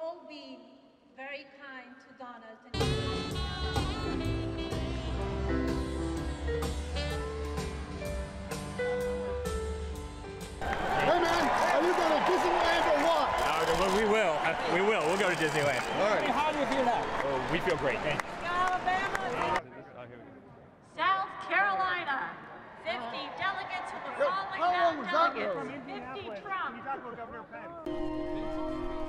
all be very kind to Donald Hey man, are you going to Disneyland or what? We will. Uh, we will. We'll go to Disneyland. All right. How do you feel now? Oh, we feel great. Thank you. Alabama. South Carolina. 50 delegates who were following non-delegates. 50 Trump. You talk about Governor Pence.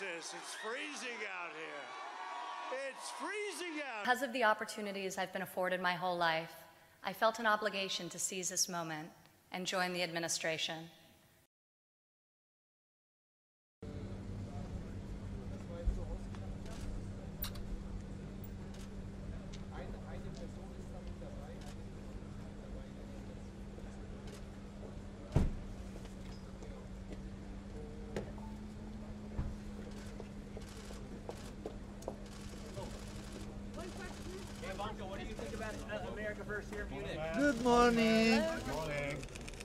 It's freezing out here. It's freezing out. Because of the opportunities I've been afforded my whole life, I felt an obligation to seize this moment and join the administration. Ivanka, what do you think about uh, America First here in Munich? Good morning.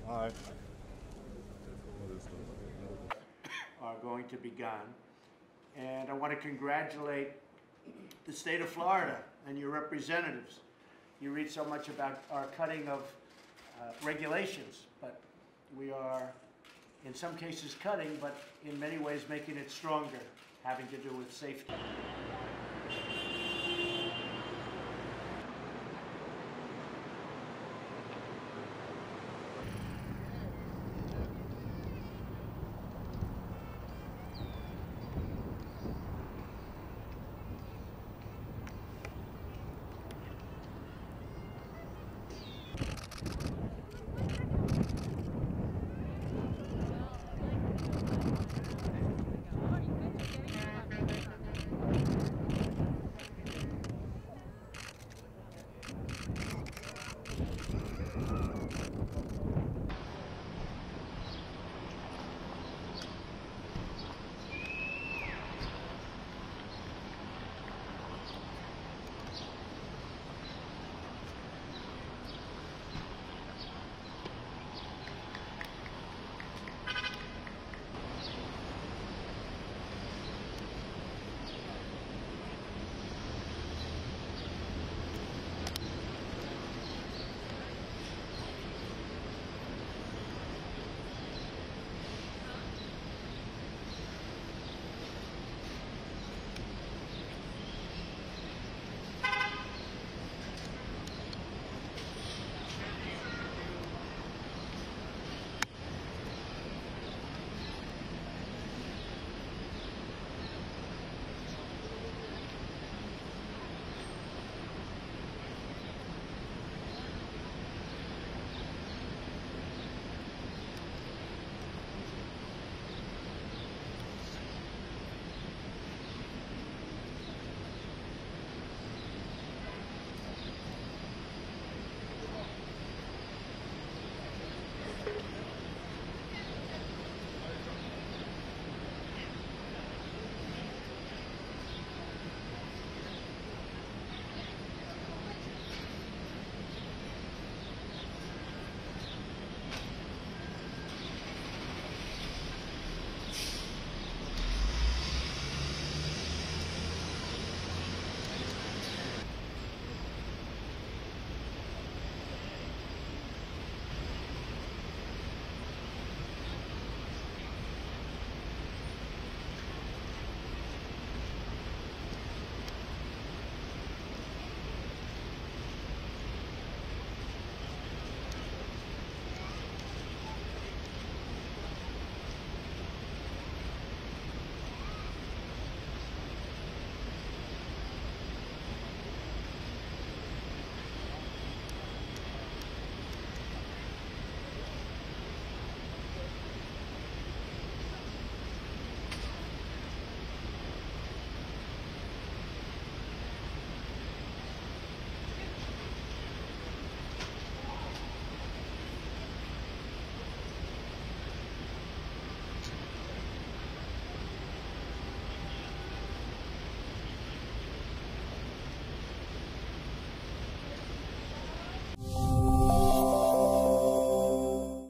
Hi. Are going to be gone. And I want to congratulate the state of Florida and your representatives. You read so much about our cutting of uh, regulations, but we are, in some cases, cutting, but in many ways making it stronger, having to do with safety.